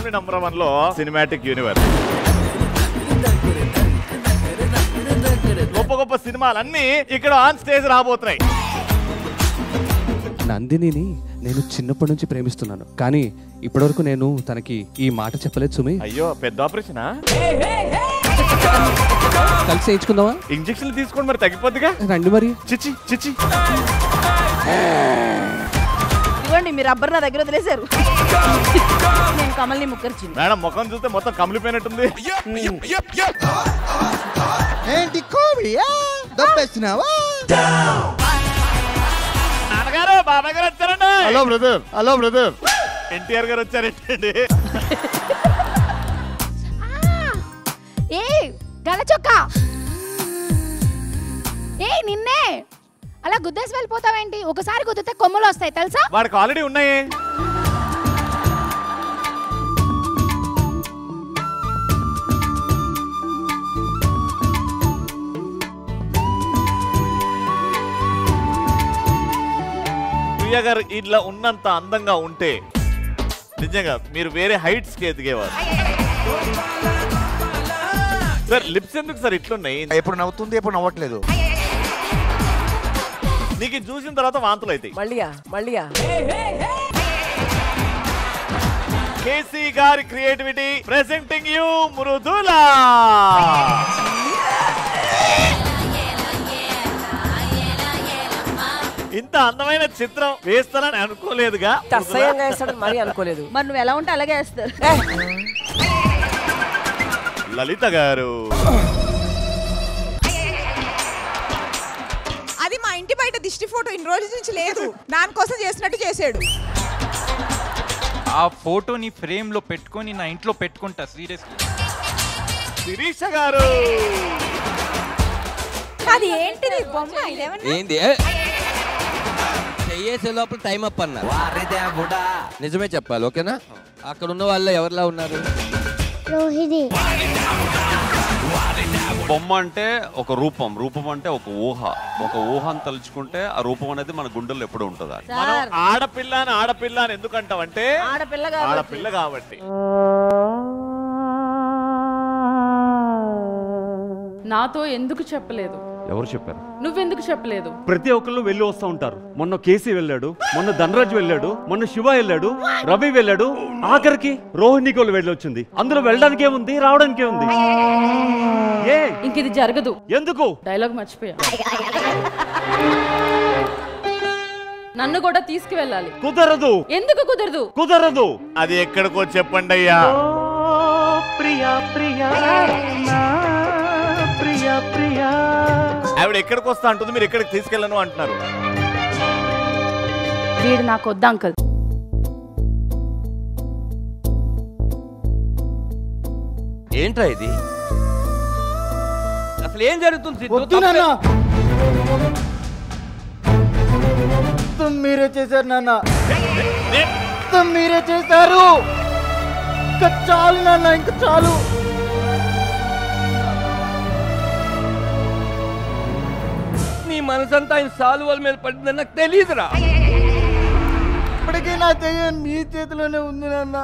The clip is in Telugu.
ఫ్యామిలీ నంబర్ వన్లో సినిమాటిక్ యూనివర్స్ గొప్ప గొప్ప సినిమాలన్నీ ఇక్కడ ఆన్ స్టేజ్ రాబోతున్నాయి. నందినిని నేను చిన్నప్పటి నుంచి ప్రేమిస్తున్నాను. కానీ ఇప్పటివరకు నేను తనకి ఈ మాట చెప్పలేదు సుమి. అయ్యో పెద్ద ఆపరేషనా కలిసి వేయించుకుందామా ఇంజక్షన్లు తీసుకోండి మరి తగ్గిపోద్దిగా. రండి మరి. చిచి చిచి ఇవ్వండి మీరు రబ్బర్ నా దగ్గర వదిలేశారు. నేను కమల్ని ముక్కర్చింది మేడం ముఖం చూస్తే మొత్తం కమిలిపోయినట్టుంది. ఏంటి కోవియా దప్పేస్తున్నావా నాన్నగారు బాబాయ్ గారు వచ్చారండి. Hello brother hello brother. NTR గారు వచ్చారండి ఏ గల అలా గుద్దేసి వెళ్ళిపోతావేంటి? ఒకసారి గుద్దితే కొమ్ములు వస్తాయి తెలుసా? వాడికి ఆల్రెడీ ఉన్నాయి. ప్రియ గారు ఇట్లా ఉన్నంత అందంగా ఉంటే నిజంగా మీరు వేరే హైట్స్కి ఎదిగేవారు. సార్ లిప్స్ ఎందుకు సార్ ఇట్లున్నాయి ఎప్పుడు నవ్వుతుంది ఎప్పుడు నవ్వట్లేదు నీకు చూసిన తర్వాత వాంతులు అవుతాయి. మళ్ళీయా? మళ్ళీయా? కేసీ గారి క్రియేటివిటీ ప్రెసెంటింగ్ యూ మృదులా. ఇంత అందమైన చిత్రం వేస్తానని అనుకోలేదుగా అసహ్యంగా వేస్తాడని మరీ అనుకోలేదు. మరి నువ్వు ఎలా ఉంటే అలాగే వేస్తారు. లలిత గారు. దిష్టి ఫోటో ఇన్ని రోజుల నుంచి లేదు. దానికోసం చేసినట్టు చేసాడు ఆ ఫోటోని ఫ్రేమ్లో పెట్టుకొని నా ఇంట్లో పెట్టుకుంటా సీరియస్లీ. శిరీష గారు! అది ఏంటిది బొమ్మ? ఇదేమన్నా? ఏంది? చెయ్యేసే లోపల టైం అప్ అన్నారు నిజమే చెప్పాలి ఓకేనా? అక్కడ ఉన్న వాళ్ళు ఎవరిలా ఉన్నారు? రోహిణి. బొమ్మ అంటే ఒక రూపం రూపం అంటే ఒక ఊహ. ఒక ఊహను తలుచుకుంటే ఆ రూపం అనేది మన గుండెల్లో ఎప్పుడు ఉంటుందా? మనం ఆడపిల్ల అని ఆడపిల్ల అని ఎందుకంటామంటే ఆడపిల్ల. ఆడపిల్ల కాబట్టి. నాతో ఎందుకు చెప్పలేదు? ఎవరు చెప్పారు? నువ్వెందుకు చెప్పలేదు? ప్రతి ఒక్కళ్ళు వెళ్ళి వస్తూ ఉంటారు. మొన్న కేసీ వెళ్ళాడు మొన్న ధనరాజ్ వెళ్ళాడు మొన్న శివ వెళ్ళాడు రవి వెళ్ళాడు. ఆఖరికి రోహిణి వాళ్ళు వెళ్ళి వచ్చింది అందులో వెళ్ళడానికి ఏముంది? రావడానికి ఏముంది? ఏ? ఇంక ఇది జరగదు. ఎందుకు? డైలాగ్ మర్చిపోయా. నన్ను కూడా తీసుకువెళ్ళాలి. కుదరదు. ఎందుకు కుదరదు? కుదరదు. అది ఎక్కడికో చెప్పండి అయ్యా. ప్రియా ప్రియా. ప్రియా. ఆవిడ ఎక్కడికి వస్తా అంటుంది మీరు ఎక్కడికి తీసుకెళ్ళను అంటున్నారు. వీడు నాకు వద్దా అంకల్. ఏంట్రా ఇది? అసలు ఏం జరుగుతుంది సిద్ధు? వద్దు నాన్న. మొత్తం మీరే చేశారు నాన్న. మొత్తం మీరే చేశారు. ఇంకా చాలు నాన్న ఇంకా చాలు. నీ మనసంతా ఆయన సాలువల మీద పడిందని నాకు తెలియదురా ఇప్పటికీ నా దెయ్యం మీ చేతిలోనే ఉంది నాన్న.